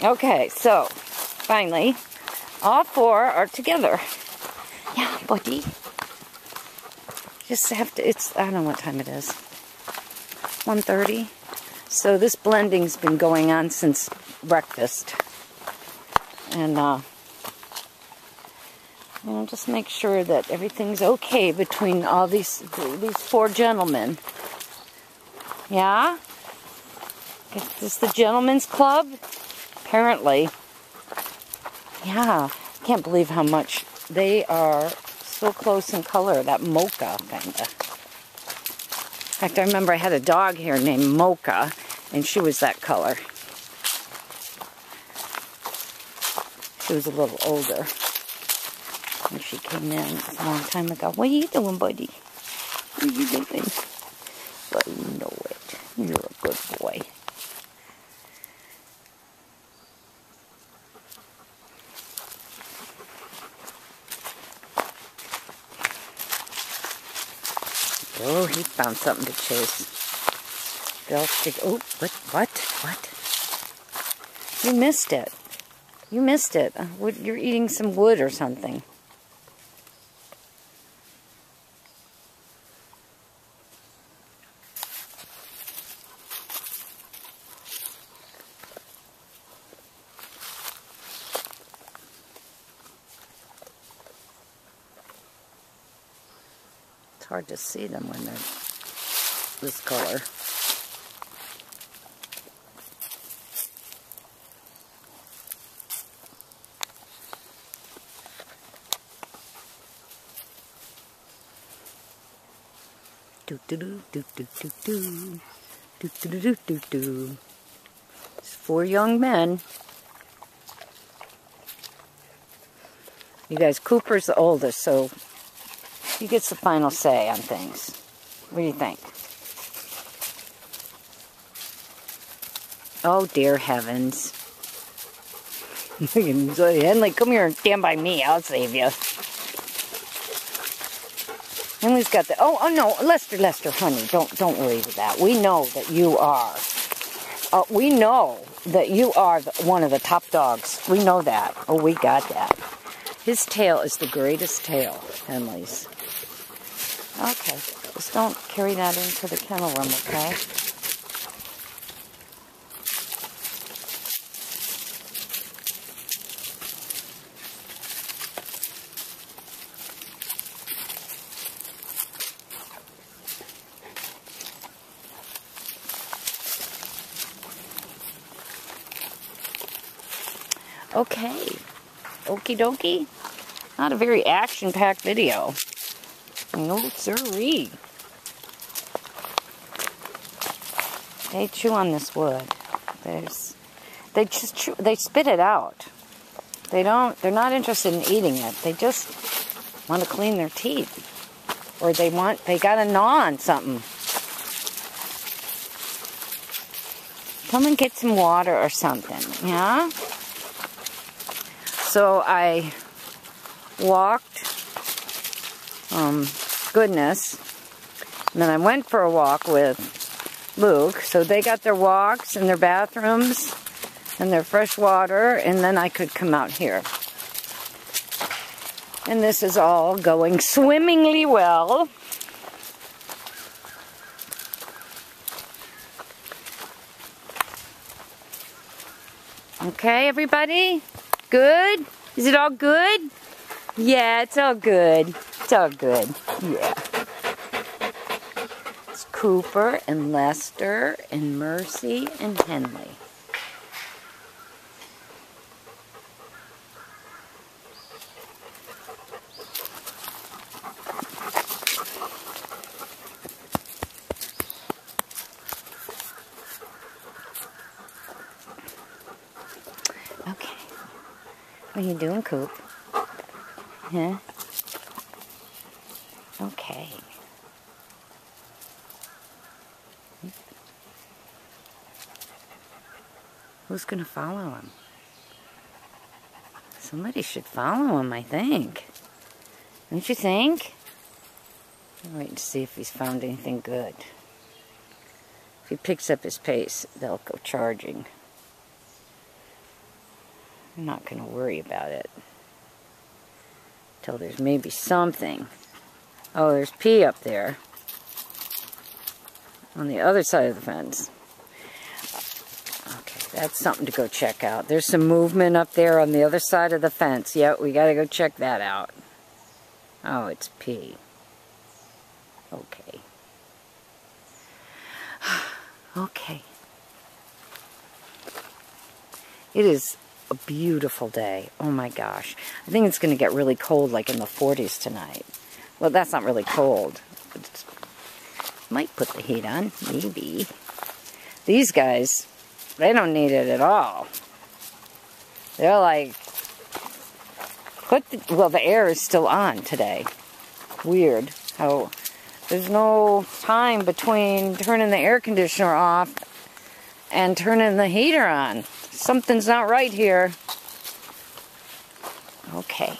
Okay, so finally, all four are together. Yeah, buddy. Just have to, it's, I don't know what time it is. 1.30. So this blending's been going on since breakfast. And, uh, you know, just make sure that everything's okay between all these, these four gentlemen. Yeah? Is this the gentleman's club? Apparently. Yeah. I can't believe how much they are so close in color. That mocha, kind of. In fact, I remember I had a dog here named Mocha, and she was that color. She was a little older when she came in a long time ago. What are you doing, buddy? What are you doing? I know it. You're a good boy. Oh, he found something to chase. Oh, what, what, what? You missed it. You missed it. Uh, you're eating some wood or something. Hard to see them when they're this color. Do do do do do do do do do do do. It's four young men. You guys, Cooper's the oldest, so he gets the final say on things. What do you think? Oh, dear heavens. Henley, come here and stand by me. I'll save you. Henley's got the... Oh, oh, no. Lester, Lester, honey. Don't, don't worry with that. We know that you are... Uh, we know that you are the, one of the top dogs. We know that. Oh, we got that. His tail is the greatest tail, Henley's. Okay, just don't carry that into the kennel room, okay? Okay, okie dokie. Not a very action-packed video. No siree. They chew on this wood. There's, they just chew, they spit it out. They don't, they're not interested in eating it. They just want to clean their teeth. Or they want, they got a gnaw on something. Come and get some water or something, yeah? So I walked um, goodness. And then I went for a walk with Luke. So they got their walks and their bathrooms and their fresh water, and then I could come out here. And this is all going swimmingly well. Okay, everybody? Good? Is it all good? Yeah, it's all good. It's all good. Yeah. It's Cooper and Lester and Mercy and Henley. Okay. What are you doing, Coop? Huh? Okay. Who's going to follow him? Somebody should follow him, I think. Don't you think? I'll wait to see if he's found anything good. If he picks up his pace, they'll go charging. I'm not going to worry about it. Till there's maybe something. Oh, there's pee up there. On the other side of the fence. Okay, that's something to go check out. There's some movement up there on the other side of the fence. Yep, we got to go check that out. Oh, it's pee. Okay. okay. It is a beautiful day. Oh my gosh. I think it's going to get really cold like in the 40s tonight. Well, that's not really cold. might put the heat on. Maybe. These guys, they don't need it at all. They're like, put the, well, the air is still on today. Weird how there's no time between turning the air conditioner off and turning the heater on. Something's not right here. Okay.